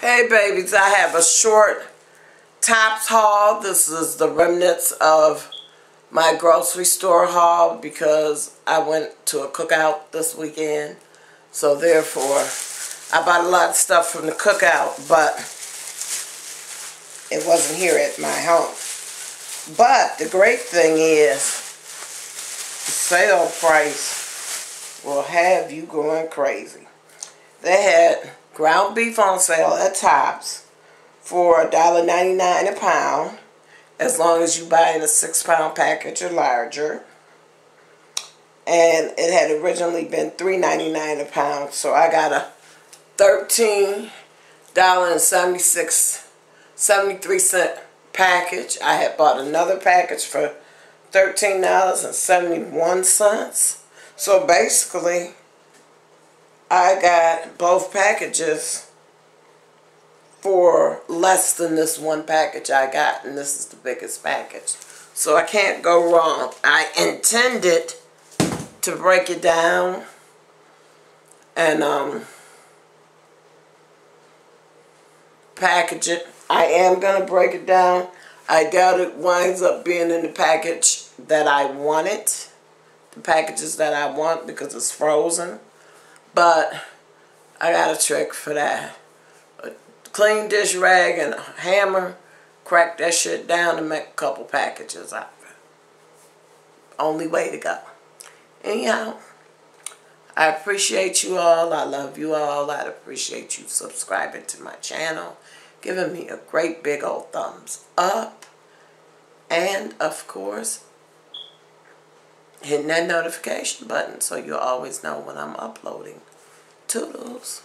Hey babies, I have a short Tops haul. This is the remnants of my grocery store haul because I went to a cookout this weekend. So therefore, I bought a lot of stuff from the cookout, but it wasn't here at my home. But the great thing is, the sale price will have you going crazy. They had ground beef on sale at Tops for $1.99 a pound as long as you buy in a six pound package or larger. And it had originally been $3.99 a pound so I got a $13.76 73 cent package. I had bought another package for $13.71 so basically I got both packages for less than this one package I got, and this is the biggest package. So I can't go wrong. I intended to break it down and um, package it. I am going to break it down. I doubt it winds up being in the package that I want it. The packages that I want because it's frozen. But I got a trick for that. A clean dish rag and a hammer, crack that shit down and make a couple packages out of it. Only way to go. Anyhow, I appreciate you all. I love you all. I appreciate you subscribing to my channel, giving me a great big old thumbs up. And, of course, hitting that notification button so you'll always know when I'm uploading. Toodles.